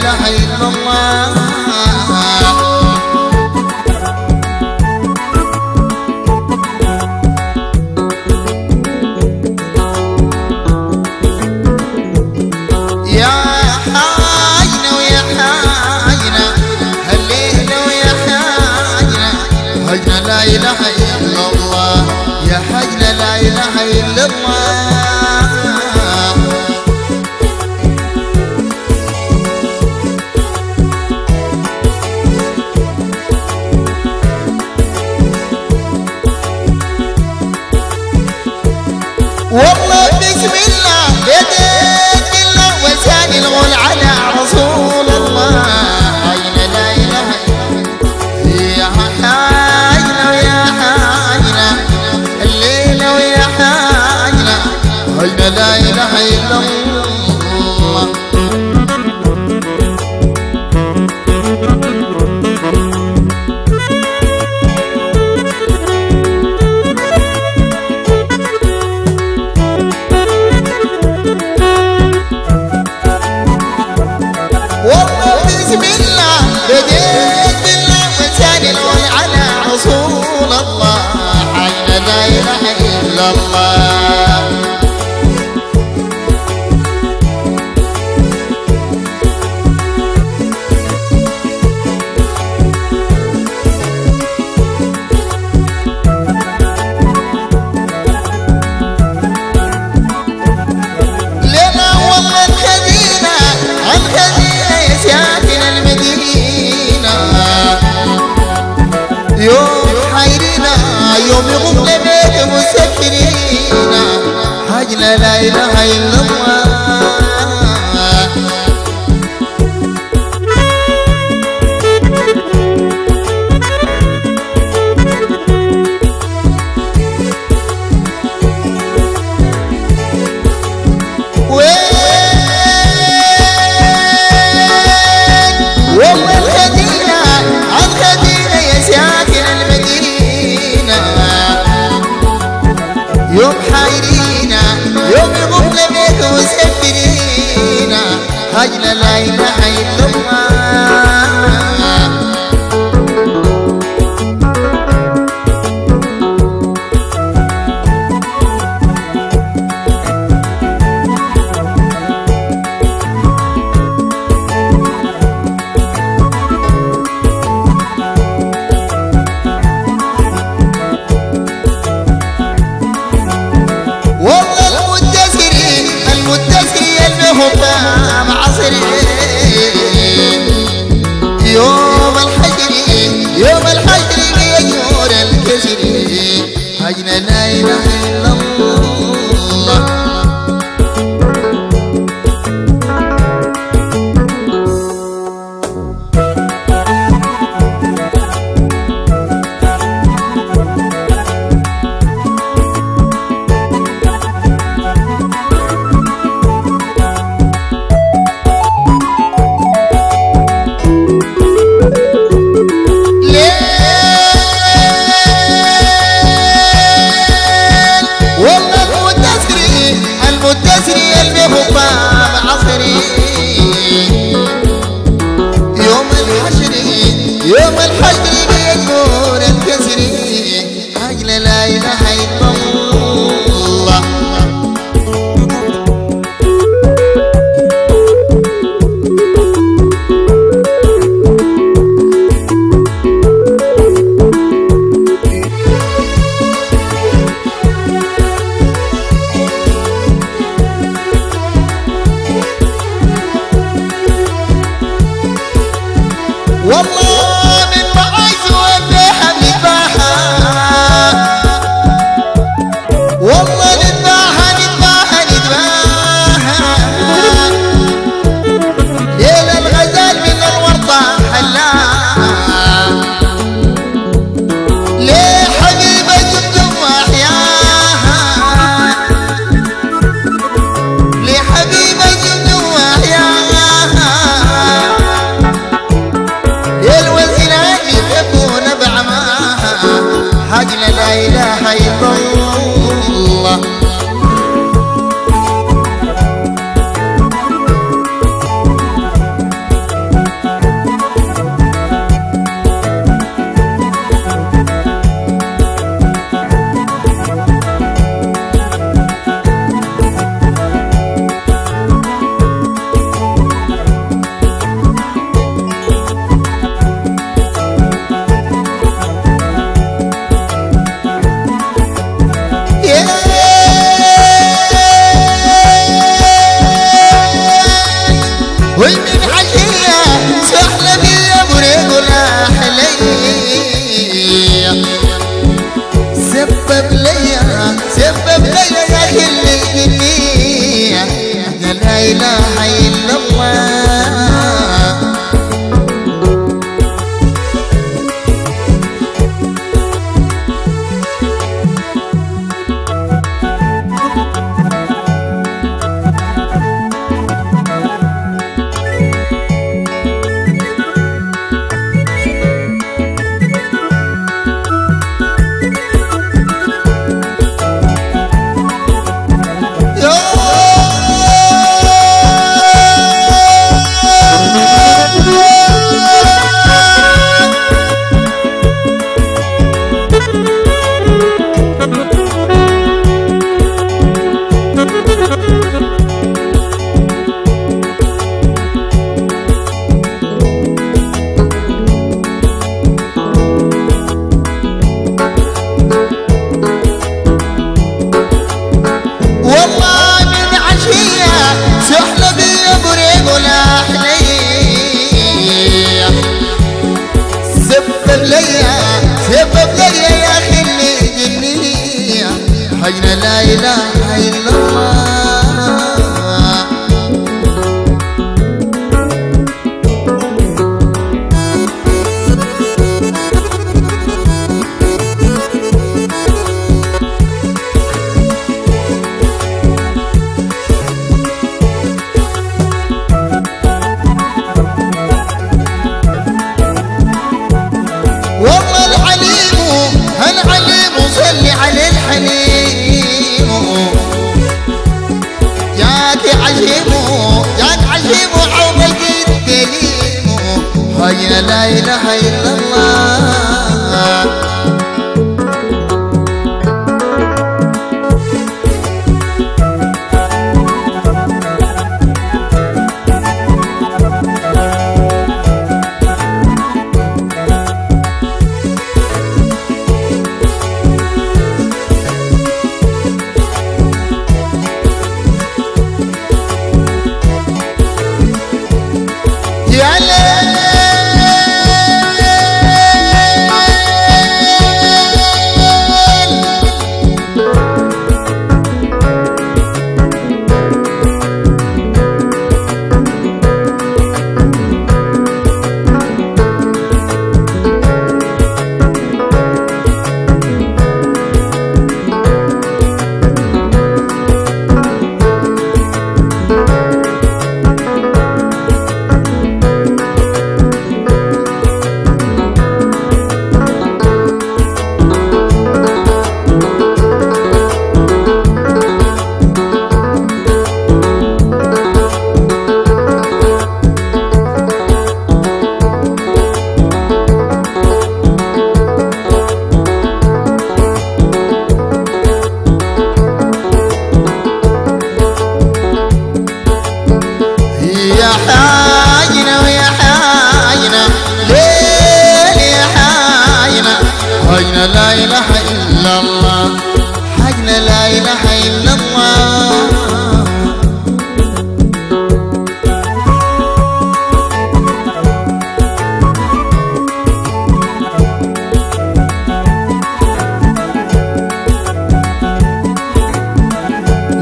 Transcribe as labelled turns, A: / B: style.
A: إله إلا الله إلا الله لنا والله انخذينا انخذينا يا ساكن المدينة. يوم حيرنا يوم يغمى لا إله إلا الله. Lady Allah. ليا سبب ليا يا أخي اللي يجنني حجنا لا إله إلا تعلموا يا تعلموا عوض الدليمو هاي لا إله إلا الله.